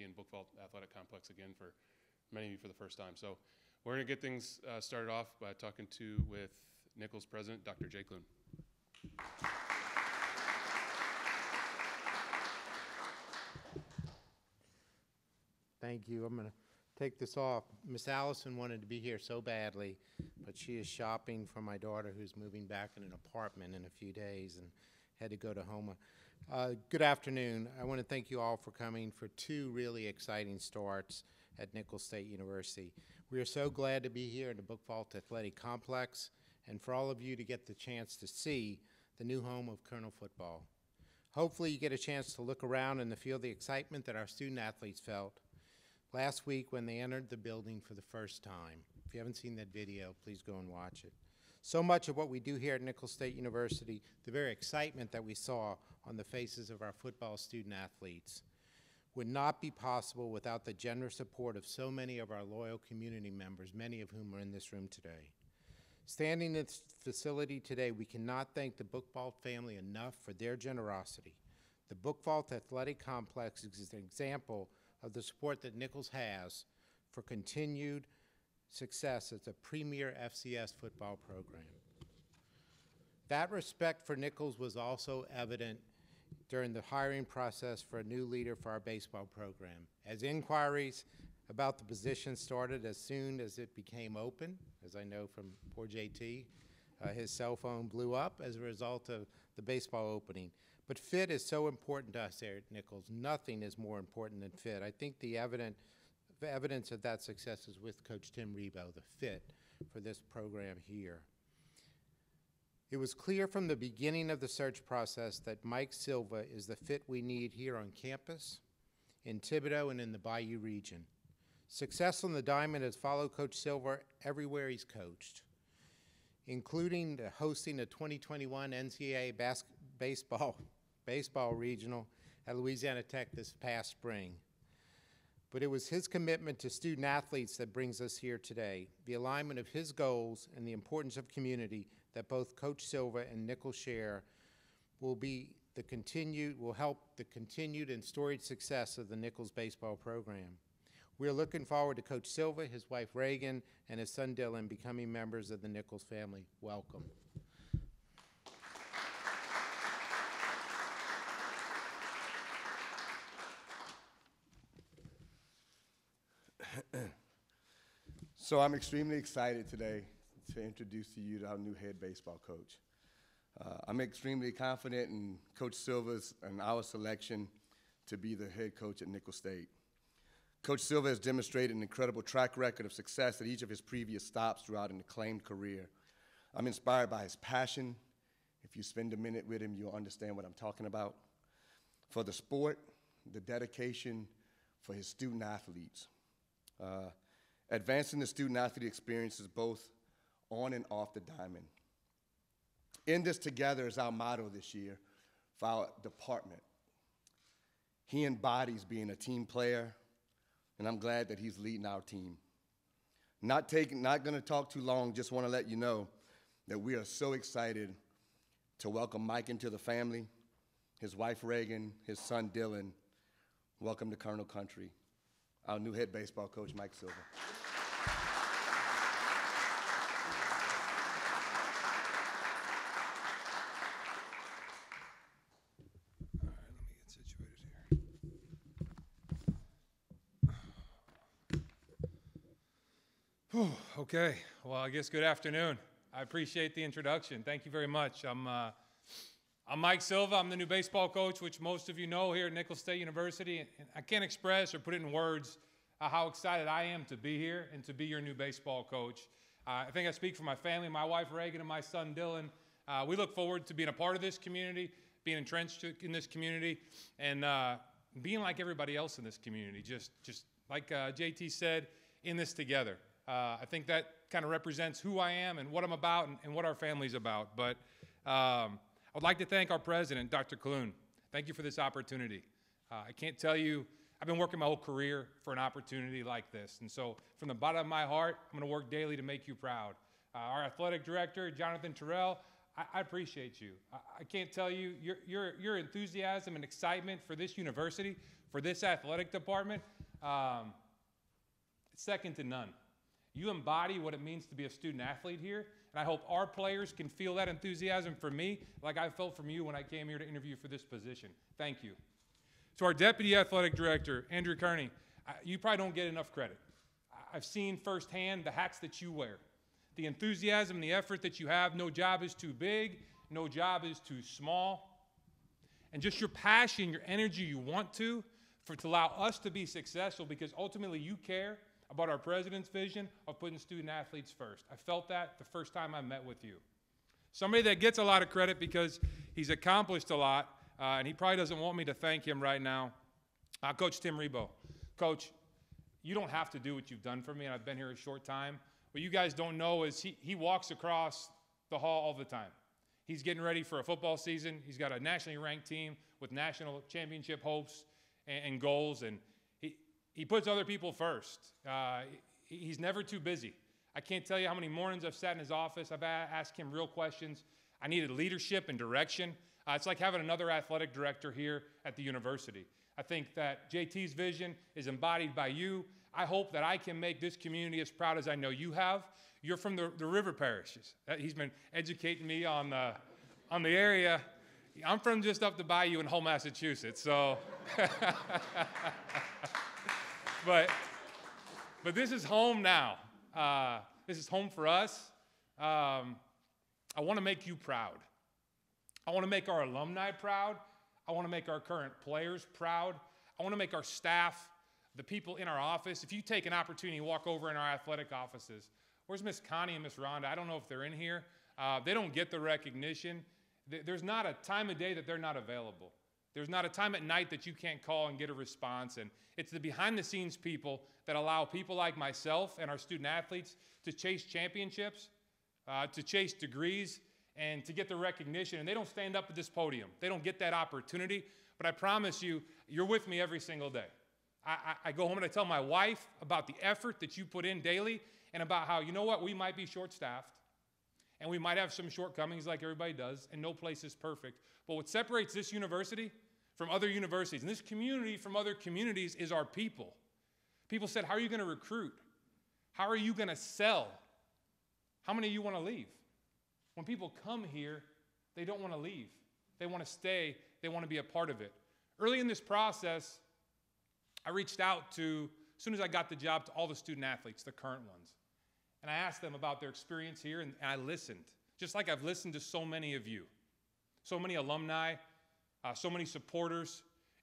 be in Book Vault Athletic Complex again for many of you for the first time. So we're going to get things uh, started off by talking to with Nicholls president, Dr. Jay Clune. Thank you. I'm going to take this off. Miss Allison wanted to be here so badly, but she is shopping for my daughter who's moving back in an apartment in a few days and had to go to Houma. Uh, good afternoon. I want to thank you all for coming for two really exciting starts at Nicholls State University. We are so glad to be here in the Book Vault Athletic Complex and for all of you to get the chance to see the new home of Colonel Football. Hopefully you get a chance to look around and to feel the excitement that our student athletes felt last week when they entered the building for the first time. If you haven't seen that video, please go and watch it. So much of what we do here at Nicholls State University, the very excitement that we saw on the faces of our football student athletes, would not be possible without the generous support of so many of our loyal community members, many of whom are in this room today. Standing in this facility today, we cannot thank the Book Vault family enough for their generosity. The Book Vault Athletic Complex is an example of the support that Nicholls has for continued success as a premier FCS football program. That respect for Nicholls was also evident during the hiring process for a new leader for our baseball program. As inquiries about the position started as soon as it became open, as I know from poor JT, uh, his cell phone blew up as a result of the baseball opening. But fit is so important to us here at Nicholls. Nothing is more important than fit. I think the evident, the evidence of that success is with Coach Tim Rebowe, the fit for this program here. It was clear from the beginning of the search process that Mike Silva is the fit we need here on campus, in Thibodaux, and in the Bayou region. Success on the diamond has followed Coach Silva everywhere he's coached, including hosting the 2021 NCAA bas- baseball baseball regional at Louisiana Tech this past spring. But it was his commitment to student athletes that brings us here today, the alignment of his goals and the importance of community that both Coach Silva and Nicholls share will be the continued will help the continued and storied success of the Nicholls baseball program. We are looking forward to Coach Silva, his wife Reagan, and his son Dylan becoming members of the Nicholls family. Welcome. So I'm extremely excited today to introduce to you our new head baseball coach. Uh, I'm extremely confident in Coach Silva's and our selection to be the head coach at Nicholls State. Coach Silva has demonstrated an incredible track record of success at each of his previous stops throughout an acclaimed career. I'm inspired by his passion. If you spend a minute with him, you'll understand what I'm talking about. For the sport, the dedication for his student athletes. Uh, advancing the student athlete experiences both on and off the diamond. In this together is our motto this year for our department. He embodies being a team player, and I'm glad that he's leading our team. Not taking, not going to talk too long. Just want to let you know that we are so excited to welcome Mike into the family, his wife Reagan, his son Dylan. Welcome to Colonel Country, our new head baseball coach, Mike Silva. Okay, well, I guess good afternoon. I appreciate the introduction. Thank you very much. I'm, uh, I'm Mike Silva. I'm the new baseball coach, which most of you know here at Nicholls State University. And I can't express or put it in words uh, how excited I am to be here and to be your new baseball coach. Uh, I think I speak for my family, my wife Reagan, and my son Dylan. Uh, we look forward to being a part of this community, being entrenched in this community, and uh, being like everybody else in this community. Just, just like uh, JT said, in this together. I think that kind of represents who I am and what I'm about and, and what our family's about. But um, I would like to thank our president, Dr. Clune. Thank you for this opportunity. Uh, I can't tell you, I've been working my whole career for an opportunity like this. And so, from the bottom of my heart, I'm going to work daily to make you proud. Uh, our athletic director, Jonathan Terrell, I, I appreciate you. I, I, can't tell you your, your, your enthusiasm and excitement for this university, for this athletic department, um, second to none. You embody what it means to be a student athlete here, and I hope our players can feel that enthusiasm for me like I felt from you when I came here to interview for this position. Thank you. To our Deputy Athletic Director, Andrew Kearney, you probably don't get enough credit. I- I've seen firsthand the hats that you wear, the enthusiasm, the effort that you have. No job is too big, no job is too small. And just your passion, your energy, you want to, for to allow us to be successful because ultimately you care about our president's vision of putting student athletes first. I felt that the first time I met with you. Somebody that gets a lot of credit because he's accomplished a lot, uh, and he probably doesn't want me to thank him right now. Uh, Coach Tim Rebowe. Coach, you don't have to do what you've done for me, and I've been here a short time. What you guys don't know is he, he walks across the hall all the time. He's getting ready for a football season. He's got a nationally ranked team with national championship hopes and, and goals, and he, puts other people first. Uh, he's never too busy. I can't tell you how many mornings I've sat in his office. I've asked him real questions. I needed leadership and direction. Uh, it's like having another athletic director here at the university. I think that JT's vision is embodied by you. I hope that I can make this community as proud as I know you have. You're from the, the river parishes. Uh, He's been educating me on the, on the area. I'm from just up the bayou in Hull, Massachusetts, so. but, but this is home now. Uh, this is home for us. Um, I want to make you proud. I want to make our alumni proud. I want to make our current players proud. I want to make our staff, the people in our office. If you take an opportunity to walk over in our athletic offices, where's Miss Connie and Miss Rhonda? I don't know if they're in here. Uh, they don't get the recognition. There's not a time of day that they're not available. There's not a time at night that you can't call and get a response. And it's the behind the scenes people that allow people like myself and our student athletes to chase championships, uh, to chase degrees, and to get the recognition. And they don't stand up at this podium, they don't get that opportunity. But I promise you, you're with me every single day. I, I, I go home and I tell my wife about the effort that you put in daily and about how, you know what, we might be short staffed and we might have some shortcomings like everybody does, and no place is perfect. But what separates this university from other universities and this community from other communities is our people. People said, How are you going to recruit? How are you going to sell? How many of you want to leave? When people come here, they don't want to leave. They want to stay, they want to be a part of it. Early in this process, I reached out to, as soon as I got the job, to all the student athletes, the current ones. And I asked them about their experience here, and, and I listened, just like I've listened to so many of you, so many alumni, uh, so many supporters,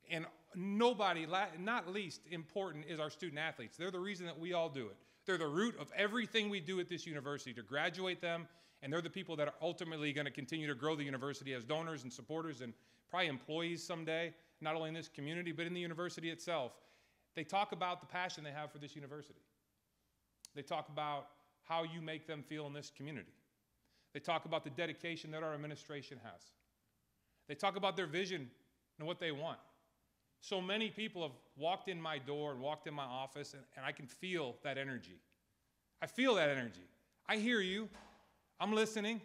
and nobody, not least important, is our student athletes. They're the reason that we all do it. They're the root of everything we do at this university to graduate them, and they're the people that are ultimately going to continue to grow the university as donors and supporters and probably employees someday, not only in this community, but in the university itself. They talk about the passion they have for this university. They talk about how you make them feel in this community. They talk about the dedication that our administration has. They talk about their vision and what they want. So many people have walked in my door and walked in my office, and, and I can feel that energy. I feel that energy. I hear you. I'm listening.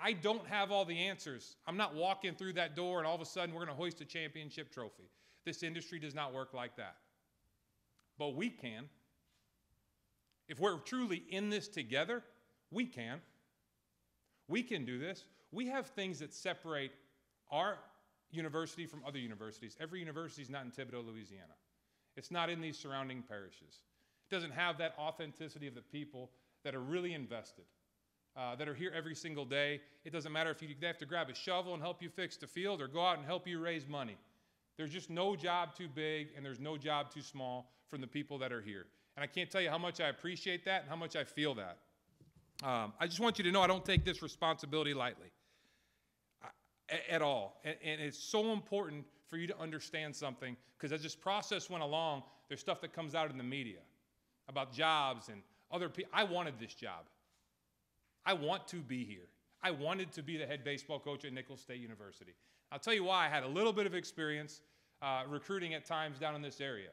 I don't have all the answers. I'm not walking through that door and all of a sudden we're going to hoist a championship trophy. This industry does not work like that. But we can. If we're truly in this together, we can. We can do this. We have things that separate our university from other universities. Every university is not in Thibodaux, Louisiana. It's not in these surrounding parishes. It doesn't have that authenticity of the people that are really invested, uh, that are here every single day. It doesn't matter if you they have to grab a shovel and help you fix the field or go out and help you raise money. There's just no job too big and there's no job too small from the people that are here. And I can't tell you how much I appreciate that and how much I feel that. Um, I just want you to know I don't take this responsibility lightly a- at all. And, and it's so important for you to understand something because as this process went along, there's stuff that comes out in the media about jobs and other people. I wanted this job. I want to be here. I wanted to be the head baseball coach at Nicholls State University. I'll tell you why. I had a little bit of experience uh, recruiting at times down in this area.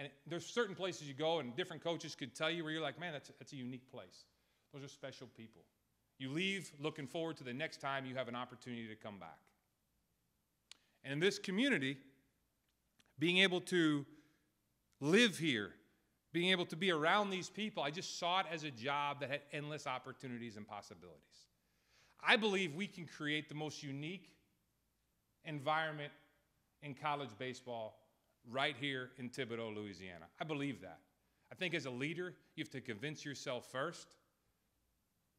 And there's certain places you go, and different coaches could tell you where you're like, man, that's, that's a unique place. Those are special people. You leave looking forward to the next time you have an opportunity to come back. And in this community, being able to live here, being able to be around these people. I just saw it as a job that had endless opportunities and possibilities. I believe we can create the most unique environment in college baseball right here in Thibodaux, Louisiana. I believe that. I think as a leader, you have to convince yourself first.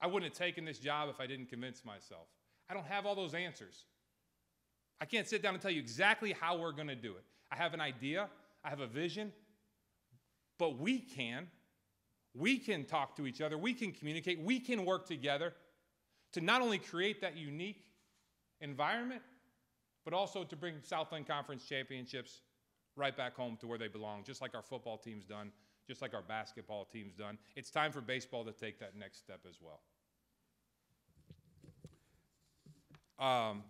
I wouldn't have taken this job if I didn't convince myself. I don't have all those answers. I can't sit down and tell you exactly how we're going to do it. I have an idea, I have a vision, but we can. We can talk to each other, we can communicate, we can work together to not only create that unique environment, but also to bring Southland Conference championships right back home to where they belong, just like our football team's done, just like our basketball team's done. It's time for baseball to take that next step as well. Um,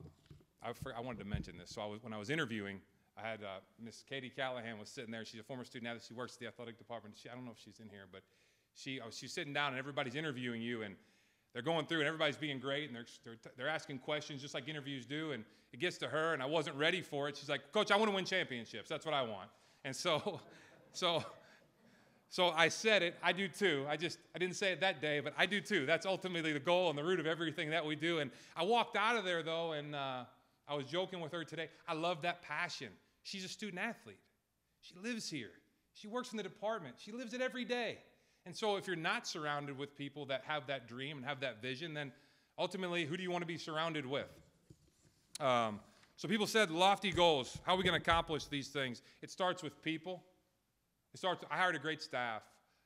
I, I wanted to mention this. So I was, when I was interviewing, I had uh, Miss Katie Callahan was sitting there. She's a former student now that she works at the athletic department. She, I don't know if she's in here, but she uh, she's sitting down and everybody's interviewing you and they're going through and everybody's being great and they're, they're, they're asking questions just like interviews do and it gets to her and i wasn't ready for it. She's like coach i want to win championships. That's what i want. And so so so i said it. I do too. I just i didn't say it that day but i do too. That's ultimately the goal and the root of everything that we do. And i walked out of there though and uh, i was joking with her today. I love that passion. She's a student athlete. She lives here. She works in the department. She lives it every day and so, if you're not surrounded with people that have that dream and have that vision, then ultimately, who do you want to be surrounded with? Um, so, people said lofty goals. How are we going to accomplish these things? It starts with people. It starts. I hired a great staff.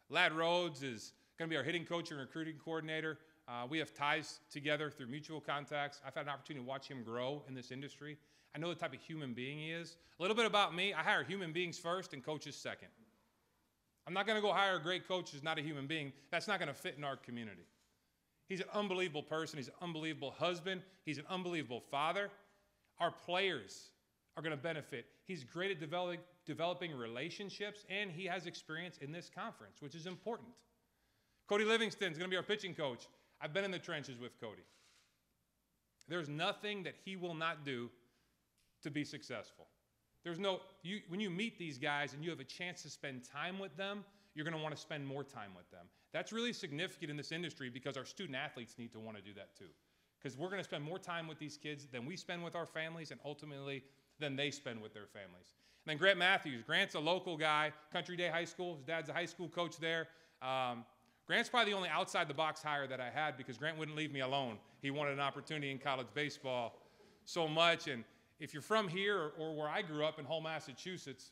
Lad Rhodes is going to be our hitting coach and recruiting coordinator. Uh, we have ties together through mutual contacts. I've had an opportunity to watch him grow in this industry. I know the type of human being he is. A little bit about me I hire human beings first and coaches second. I'm not going to go hire a great coach who's not a human being. That's not going to fit in our community. He's an unbelievable person. He's an unbelievable husband. He's an unbelievable father. Our players are going to benefit. He's great at developing, developing relationships, and he has experience in this conference, which is important. Cody Livingston is going to be our pitching coach. I've been in the trenches with Cody. There's nothing that he will not do to be successful. There's no, you, when you meet these guys and you have a chance to spend time with them, you're going to want to spend more time with them. That's really significant in this industry because our student athletes need to want to do that too. Because we're going to spend more time with these kids than we spend with our families and ultimately than they spend with their families. And then Grant Matthews. Grant's a local guy, Country Day High School. His dad's a high school coach there. Um, Grant's probably the only outside the box hire that I had because Grant wouldn't leave me alone. He wanted an opportunity in college baseball so much. And if you're from here or, or where I grew up in Hull, Massachusetts,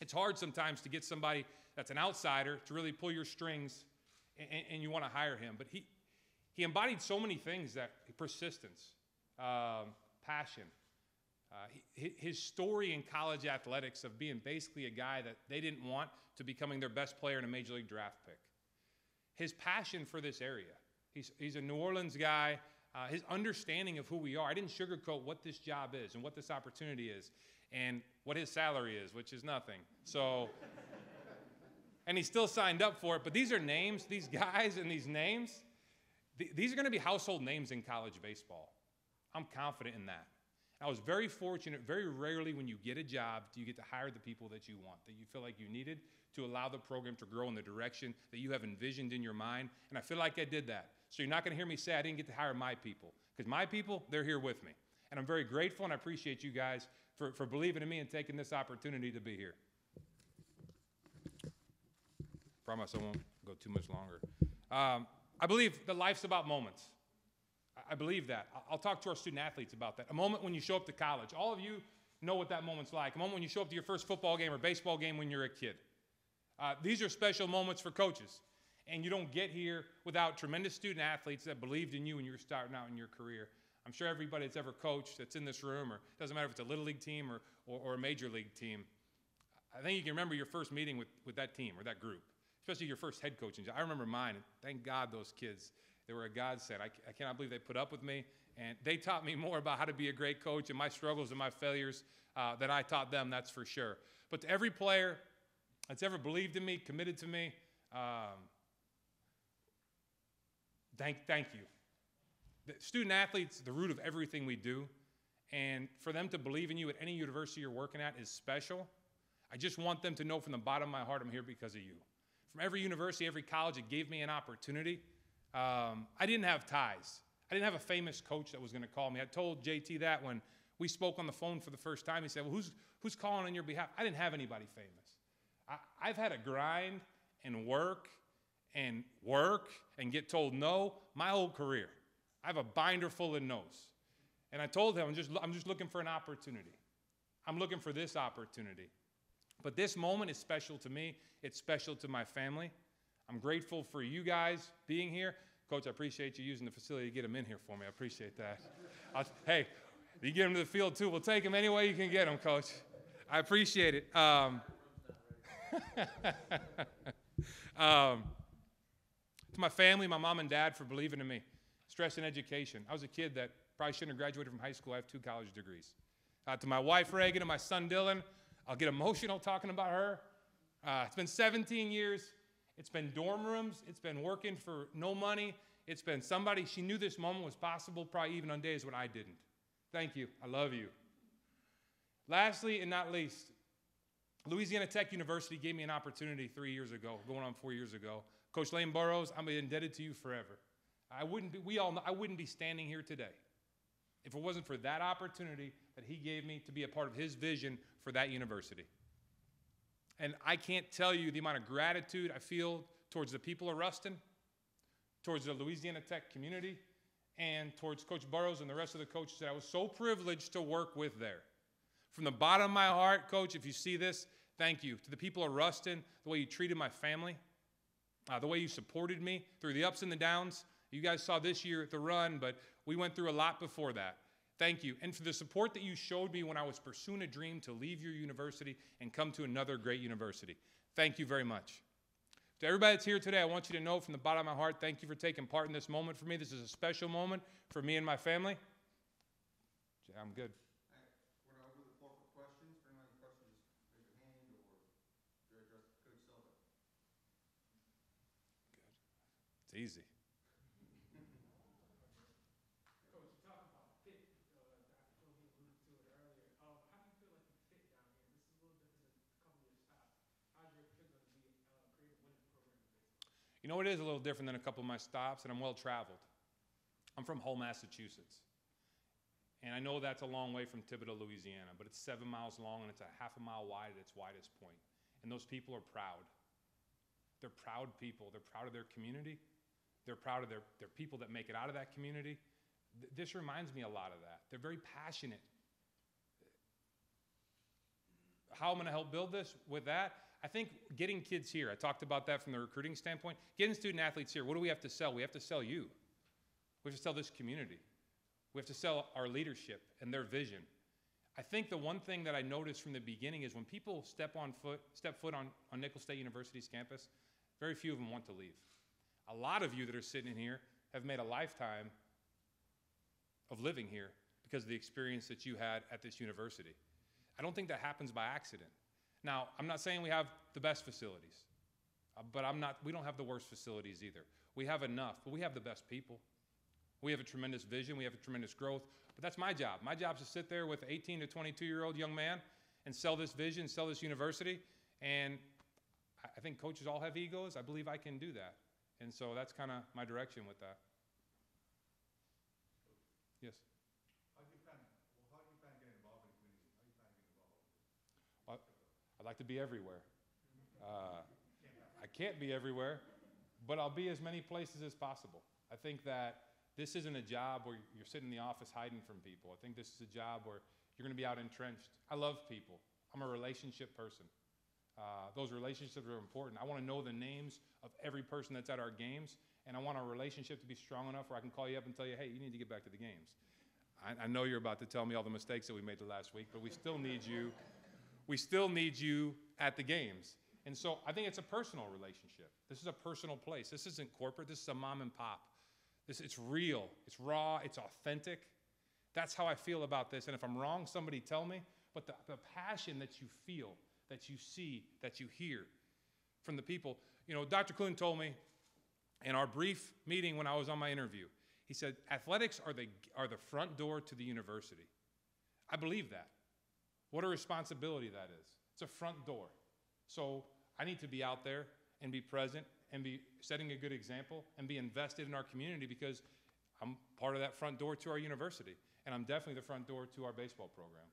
it's hard sometimes to get somebody that's an outsider to really pull your strings and, and you want to hire him. But he, he embodied so many things that persistence, um, passion. Uh, his story in college athletics of being basically a guy that they didn't want to becoming their best player in a major league draft pick. His passion for this area. He's, he's a New Orleans guy uh, his understanding of who we are. I didn't sugarcoat what this job is and what this opportunity is and what his salary is, which is nothing. So, and he still signed up for it. But these are names, these guys and these names, th- these are going to be household names in college baseball. I'm confident in that. I was very fortunate. Very rarely, when you get a job, do you get to hire the people that you want, that you feel like you needed to allow the program to grow in the direction that you have envisioned in your mind. And I feel like I did that. So you're not going to hear me say I didn't get to hire my people, because my people, they're here with me. And I'm very grateful and I appreciate you guys for, for believing in me and taking this opportunity to be here. Promise I won't go too much longer. Um, I believe that life's about moments. I believe that. I'll talk to our student athletes about that. A moment when you show up to college. All of you know what that moment's like. A moment when you show up to your first football game or baseball game when you're a kid. Uh, these are special moments for coaches. And you don't get here without tremendous student athletes that believed in you when you were starting out in your career. I'm sure everybody that's ever coached that's in this room, or doesn't matter if it's a little league team or, or, or a major league team, I think you can remember your first meeting with, with that team or that group, especially your first head coaching. I remember mine, and thank God those kids, they were a godsend. I, I cannot believe they put up with me, and they taught me more about how to be a great coach and my struggles and my failures uh, than I taught them, that's for sure. But to every player that's ever believed in me, committed to me, um, thank, thank you. The student athletes, the root of everything we do, and for them to believe in you at any university you're working at is special. I just want them to know from the bottom of my heart I'm here because of you. From every university, every college, it gave me an opportunity. Um, I didn't have ties. I didn't have a famous coach that was going to call me. I told JT that when we spoke on the phone for the first time. He said, Well, who's, who's calling on your behalf? I didn't have anybody famous. I, I've had to grind and work and work and get told no my whole career. I have a binder full of no's. And I told him, I'm just, I'm just looking for an opportunity. I'm looking for this opportunity. But this moment is special to me, it's special to my family. I'm grateful for you guys being here. Coach, I appreciate you using the facility to get them in here for me. I appreciate that. I'll, hey, you get them to the field too. We'll take them any way you can get them, Coach. I appreciate it. Um, um, to my family, my mom and dad for believing in me. Stress in education. I was a kid that probably shouldn't have graduated from high school. I have two college degrees. Uh, to my wife, Reagan, and my son, Dylan, I'll get emotional talking about her. Uh, it's been 17 years. It's been dorm rooms. It's been working for no money. It's been somebody, she knew this moment was possible, probably even on days when I didn't. Thank you. I love you. Lastly, and not least, Louisiana Tech University gave me an opportunity three years ago, going on four years ago. Coach Lane Burroughs, I'm indebted to you forever. I wouldn't be, we all know, I wouldn't be standing here today if it wasn't for that opportunity that he gave me to be a part of his vision for that university. And I can't tell you the amount of gratitude I feel towards the people of Ruston, towards the Louisiana Tech community, and towards Coach Burroughs and the rest of the coaches that I was so privileged to work with there. From the bottom of my heart, Coach, if you see this, thank you. To the people of Ruston, the way you treated my family, uh, the way you supported me through the ups and the downs. You guys saw this year at the run, but we went through a lot before that. Thank you. And for the support that you showed me when I was pursuing a dream to leave your university and come to another great university. Thank you very much. To everybody that's here today, I want you to know from the bottom of my heart, thank you for taking part in this moment for me. This is a special moment for me and my family. I'm good. We're gonna open the floor for questions. If anyone has questions, raise your hand or to address Coach Silva. It's easy. Coach, you talked about fit, uh, Dr. Clune alluded to it earlier. Um, how do you feel like you fit down here? This is a little different than a couple of your stops. How's your fit going to be, uh, create a winning program in baseball? You know, it is a little different than a couple of my stops, and I'm well traveled. I'm from Hull, Massachusetts. And I know that's a long way from Thibodaux, Louisiana, but it's seven miles long and it's a half a mile wide at its widest point. And those people are proud. They're proud people. They're proud of their community. They're proud of their, their people that make it out of that community. Th- this reminds me a lot of that. They're very passionate. How I'm going to help build this with that, I think getting kids here, I talked about that from the recruiting standpoint. Getting student athletes here, what do we have to sell? We have to sell you. We have to sell this community. We have to sell our leadership and their vision. I think the one thing that I noticed from the beginning is when people step on foot, step foot on, on Nicholls State University's campus, very few of them want to leave. A lot of you that are sitting in here have made a lifetime of living here because of the experience that you had at this university. I don't think that happens by accident. Now, I'm not saying we have the best facilities, uh, but I'm not, we don't have the worst facilities either. We have enough, but we have the best people. We have a tremendous vision, we have a tremendous growth, but that's my job. My job is to sit there with an 18 to 22 year old young man and sell this vision, sell this university. And I think coaches all have egos. I believe I can do that. And so that's kind of my direction with that. Yes. How do you plan, well, how do you plan to get involved in the community? How do you plan to get involved? Well, I'd like to be everywhere. Uh, I can't be everywhere, but I'll be as many places as possible. I think that this isn't a job where you're sitting in the office hiding from people. I think this is a job where you're going to be out entrenched. I love people. I'm a relationship person. Uh, those relationships are important. I want to know the names of every person that's at our games, and I want our relationship to be strong enough where I can call you up and tell you, hey, you need to get back to the games. I, I know you're about to tell me all the mistakes that we made the last week, but we still need you. We still need you at the games. And so I think it's a personal relationship. This is a personal place. This isn't corporate. This is a mom and pop. This it's real. It's raw. It's authentic. That's how I feel about this. And if I'm wrong, somebody tell me. But the, the passion that you feel, that you see, that you hear from the people. You know, Dr. Clune told me in our brief meeting when I was on my interview, he said, athletics are the, are the front door to the university. I believe that. What a responsibility that is. It's a front door. So I need to be out there and be present and be setting a good example and be invested in our community because I'm part of that front door to our university. And I'm definitely the front door to our baseball program.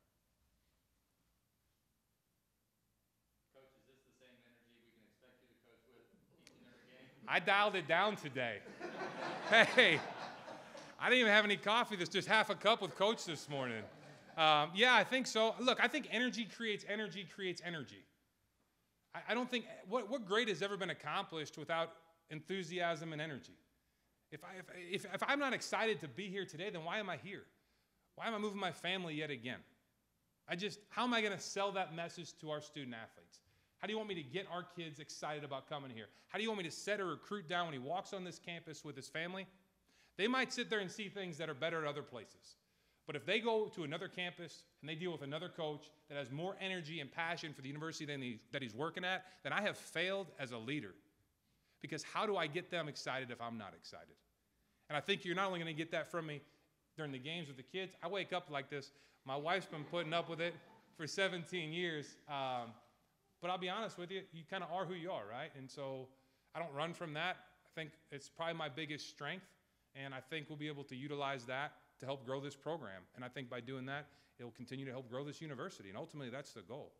Coach, is this the same energy we can expect you to coach with each and every game? I dialed it down today. hey, I didn't even have any coffee. There's just half a cup with Coach this morning. Um, yeah, I think so. Look, I think energy creates energy creates energy. I, I don't think what, what great has ever been accomplished without enthusiasm and energy. If, I, if, if, if I'm not excited to be here today, then why am I here? Why am I moving my family yet again? I just, how am I going to sell that message to our student athletes? How do you want me to get our kids excited about coming here? How do you want me to set a recruit down when he walks on this campus with his family? They might sit there and see things that are better at other places. But if they go to another campus and they deal with another coach that has more energy and passion for the university than he, that he's working at, then I have failed as a leader. Because how do I get them excited if I'm not excited? And I think you're not only going to get that from me during the games with the kids. I wake up like this. My wife's been putting up with it for 17 years. Um, but I'll be honest with you, you kind of are who you are, right? And so I don't run from that. I think it's probably my biggest strength. And I think we'll be able to utilize that to help grow this program. And I think by doing that, it'll continue to help grow this university. And ultimately, that's the goal.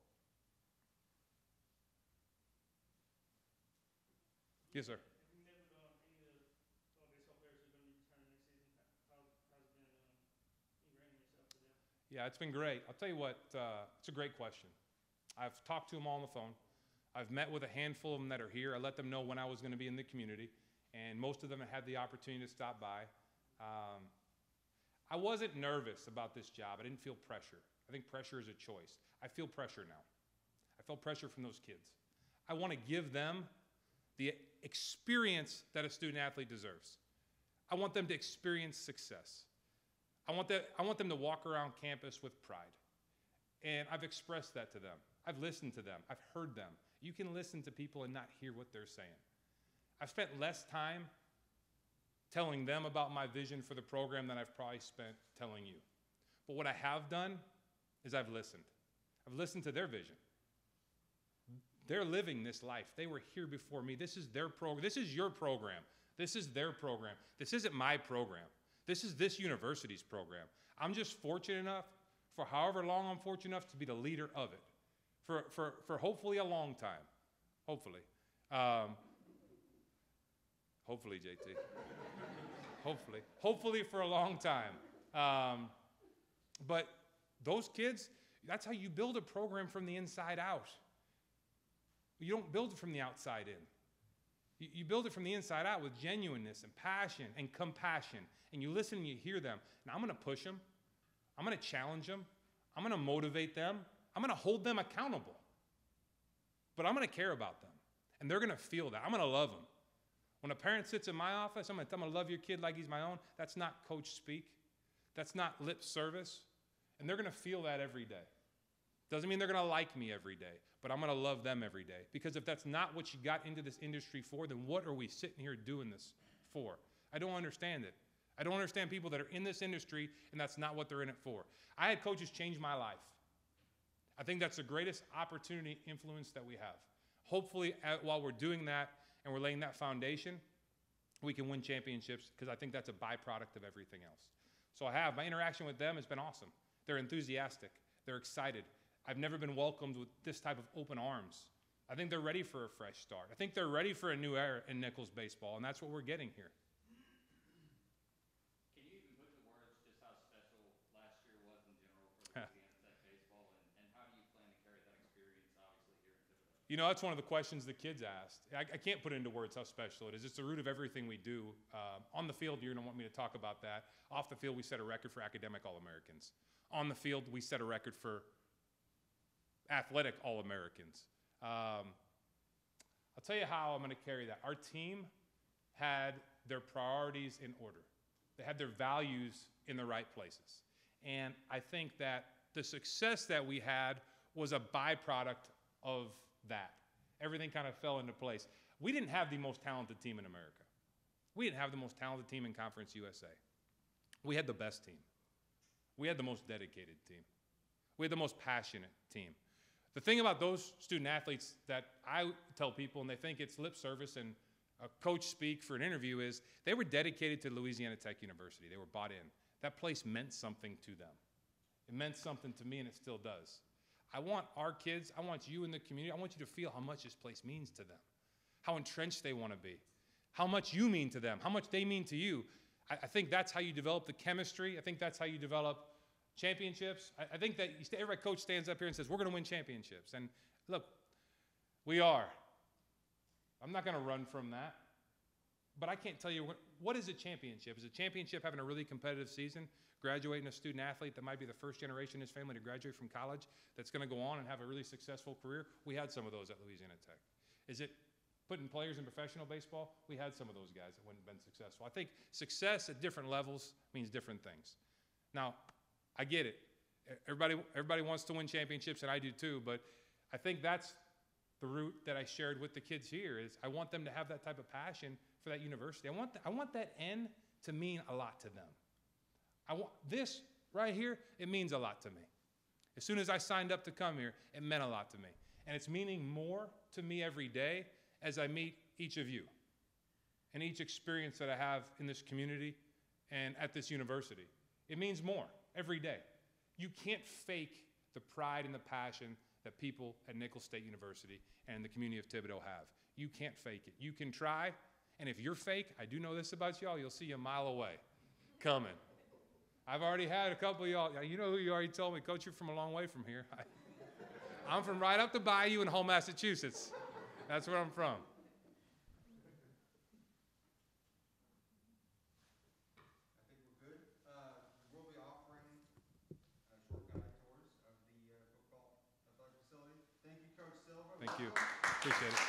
Yes, sir. It? Yeah, it's been great. I'll tell you what, uh, it's a great question. I've talked to them all on the phone. I've met with a handful of them that are here. I let them know when I was going to be in the community, and most of them have had the opportunity to stop by. Um, I wasn't nervous about this job. I didn't feel pressure. I think pressure is a choice. I feel pressure now. I felt pressure from those kids. I want to give them the experience that a student athlete deserves. I want them to experience success. I want, that, I want them to walk around campus with pride. And I've expressed that to them. I've listened to them. I've heard them. You can listen to people and not hear what they're saying. I've spent less time telling them about my vision for the program than I've probably spent telling you. But what I have done is I've listened. I've listened to their vision. They're living this life. They were here before me. This is their program. This is your program. This is their program. This isn't my program. This is this university's program. I'm just fortunate enough, for however long I'm fortunate enough, to be the leader of it. For, for, for hopefully a long time. Hopefully. Um, hopefully, JT. hopefully. Hopefully for a long time. Um, but those kids, that's how you build a program from the inside out. You don't build it from the outside in. You, build it from the inside out with genuineness and passion and compassion. And you listen and you hear them. Now, I'm going to push them. I'm going to challenge them. I'm going to motivate them. I'm going to hold them accountable. But I'm going to care about them. And they're going to feel that. I'm going to love them. When a parent sits in my office, I'm going to tell them to love your kid like he's my own. That's not coach speak. That's not lip service. And they're going to feel that every day. Doesn't mean they're going to like me every day, but I'm going to love them every day. Because if that's not what you got into this industry for, then what are we sitting here doing this for? I don't understand it. I don't understand people that are in this industry and that's not what they're in it for. I had coaches change my life. I think that's the greatest opportunity influence that we have. Hopefully, while we're doing that and we're laying that foundation, we can win championships because I think that's a byproduct of everything else. So I have my interaction with them has been awesome. They're enthusiastic. They're excited. I've never been welcomed with this type of open arms. I think they're ready for a fresh start. I think they're ready for a new era in Nicholls baseball, and that's what we're getting here. Can you even put to words just how special last year was in general for Louisiana Tech baseball, and, and how do you plan to carry that experience, obviously, here in Thibodaux? You know, that's one of the questions the kids asked. I, I can't put into words how special it is. It's the root of everything we do. Uh, on the field, you're going to want me to talk about that. Off the field, we set a record for academic All Americans. On the field, we set a record for athletic All Americans. Um, I'll tell you how I'm going to carry that. Our team had their priorities in order, they had their values in the right places. And I think that the success that we had was a byproduct of that. Everything kind of fell into place. We didn't have the most talented team in America. We didn't have the most talented team in Conference USA. We had the best team. We had the most dedicated team. We had the most passionate team. The thing about those student athletes that I tell people, and they think it's lip service and a coach speak for an interview, is they were dedicated to Louisiana Tech University. They were bought in. That place meant something to them. It meant something to me, and it still does. I want our kids, I want you in the community, I want you to feel how much this place means to them, how entrenched they want to be, how much you mean to them, how much they mean to you. I, I think that's how you develop the chemistry. I think that's how you develop championships. I, I think that you, every coach stands up here and says, We're going to win championships. And look, we are. I'm not going to run from that. But I can't tell you what, what is a championship? Is a championship having a really competitive season, graduating a student athlete that might be the first generation in his family to graduate from college that's going to go on and have a really successful career? We had some of those at Louisiana Tech. Is it putting players in professional baseball? We had some of those guys that wouldn't have been successful. I think success at different levels means different things. Now, I get it. Everybody, everybody wants to win championships, and I do too, but I think that's the route that I shared with the kids here is I want them to have that type of passion for that university. I want, th- I want that N to mean a lot to them. I want this right here, it means a lot to me. As soon as I signed up to come here, it meant a lot to me. And it's meaning more to me every day as I meet each of you and each experience that I have in this community and at this university. It means more every day. You can't fake the pride and the passion that people at Nicholls State University and the community of Thibodaux have. You can't fake it. You can try, and if you're fake, I do know this about y'all, you'll see you a mile away coming. I've already had a couple of y'all, you know who you already told me, Coach, you're from a long way from here. I'm from right up the bayou in Hull, Massachusetts. That's where I'm from. I Thank you. Appreciate it.